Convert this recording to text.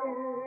Oh.